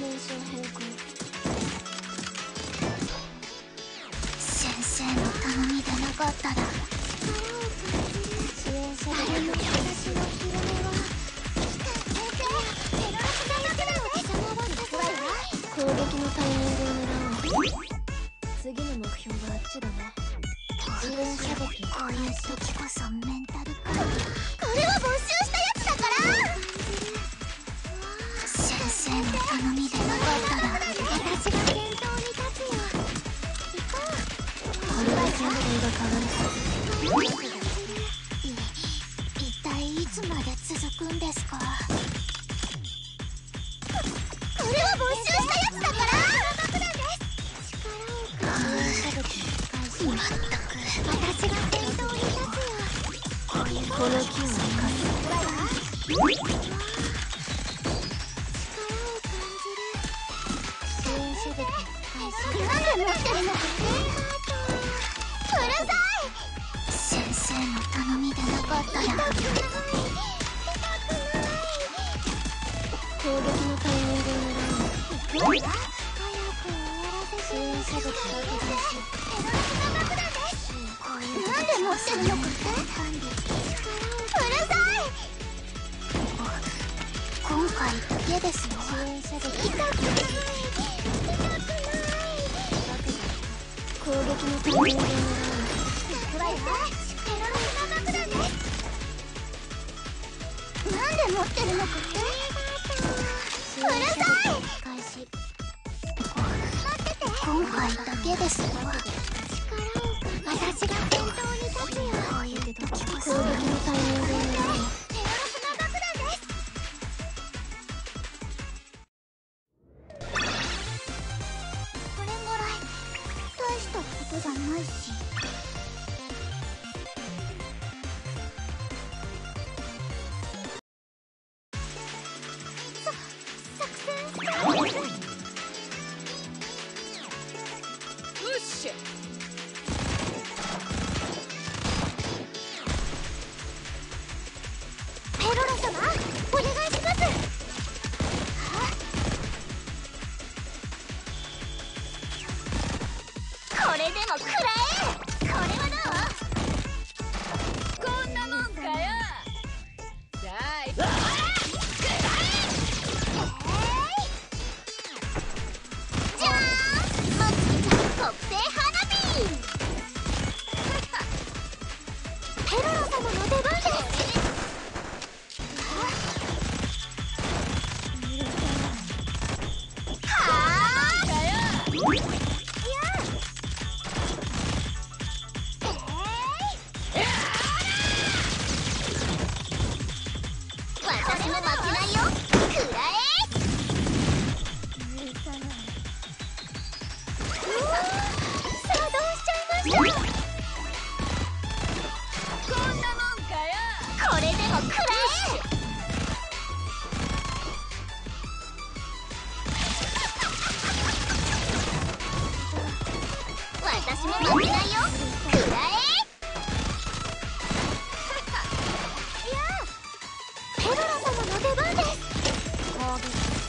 変更先生の頼みでなかったら。支援者で私のは攻撃のタイミングを狙おう次の目標はあっちだね自分射撃こういう時こそメンタルかこれは没収これは戦闘が変わる。い一体いつまで続くんですか？これは没収したやつだから！まったく。私が先頭に立つよこの木を生かす。支援射撃開始なんで持ってるの。うるさい先生の頼みでなかったら痛くない痛くない攻撃のタイミングを狙おう支援射撃開始こういうなんで持ってるのかってうるさい。今回だけですよ支援射撃痛くない攻撃のタイミングを狙うおうなんで持ってるのかって支援射撃開始今回だけですよ私が先頭に立つよこういう時こ攻撃のタイミングを狙おうこれぐらい大したことじゃないし。よっしゃペロラ様お願いしますこれでも食らえこ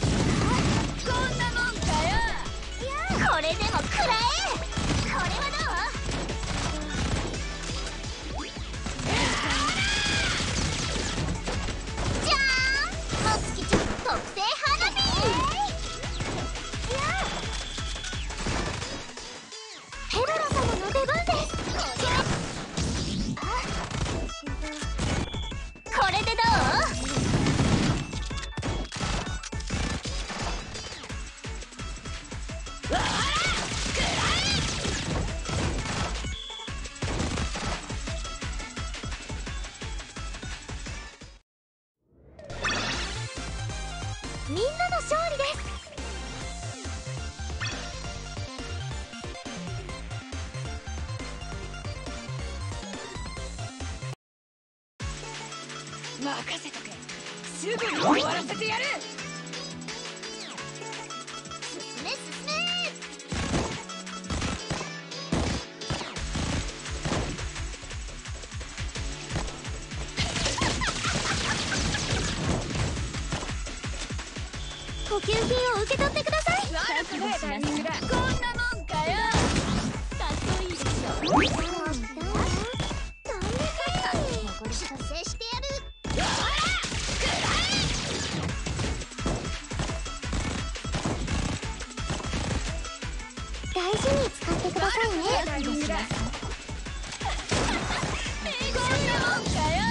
任せとけ。すぐに終わらせてやる。進め進め。こ給品を受け取ってください。こんなもんかよ。かっこいいでしょいねタイミングだこんなもんかよ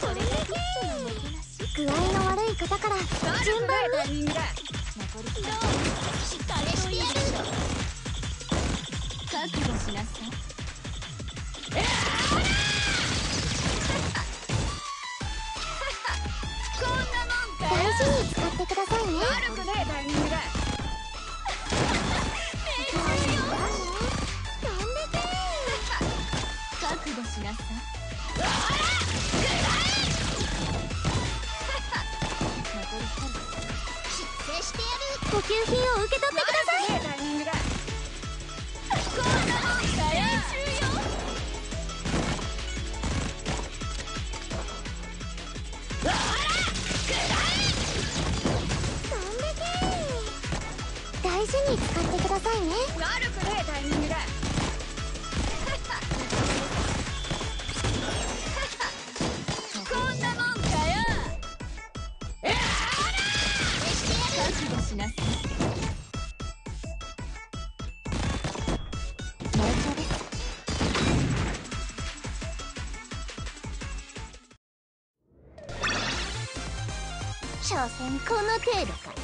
それだけ具合の悪い方から順番にタイミングだ残りどうしっかりしてやる覚悟しなさい。悪くねえタイミングだ覚悟しなさい。出世してやるご給品を受け取ってください悪くねえタイミングだこんなもんかよに使ってくださいね。悪くねえタイミングだ。こんなもんかよ。覚悟しな所詮この程度か